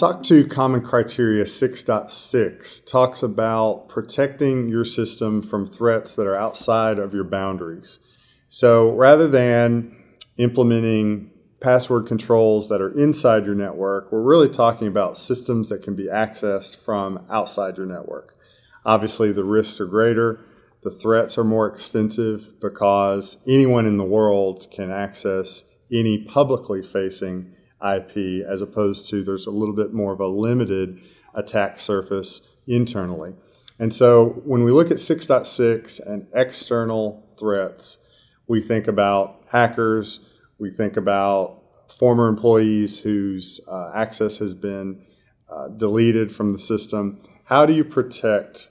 SOC 2 Common Criteria 6.6 talks about protecting your system from threats that are outside of your boundaries. So rather than implementing password controls that are inside your network, we're really talking about systems that can be accessed from outside your network. Obviously, the risks are greater, the threats are more extensive because anyone in the world can access any publicly facing IP as opposed to there's a little bit more of a limited attack surface internally. And so when we look at 6.6 and external threats, we think about hackers, we think about former employees whose uh, access has been uh, deleted from the system. How do you protect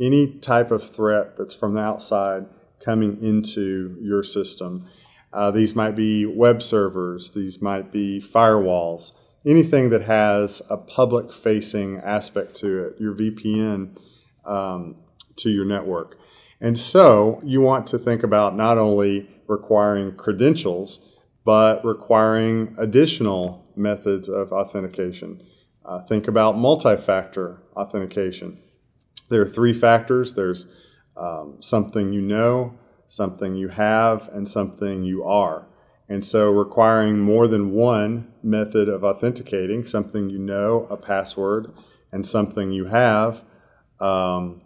any type of threat that's from the outside coming into your system? Uh, these might be web servers, these might be firewalls, anything that has a public facing aspect to it, your VPN um, to your network. And so you want to think about not only requiring credentials, but requiring additional methods of authentication. Uh, think about multi factor authentication. There are three factors there's um, something you know, something you have, and something you are. And so, requiring more than one method of authenticating something you know, a password, and something you have, um,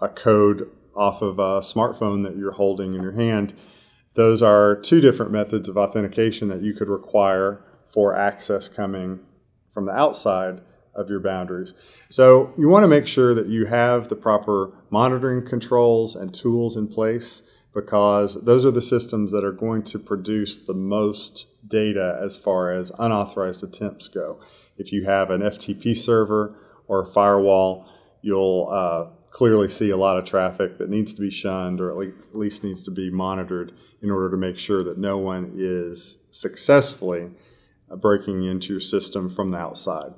a code off of a smartphone that you're holding in your hand. Those are two different methods of authentication that you could require for access coming from the outside of your boundaries. So, you want to make sure that you have the proper monitoring controls and tools in place because those are the systems that are going to produce the most data as far as unauthorized attempts go. If you have an FTP server or a firewall, you'll uh, clearly see a lot of traffic that needs to be shunned or at least needs to be monitored in order to make sure that no one is successfully breaking into your system from the outside.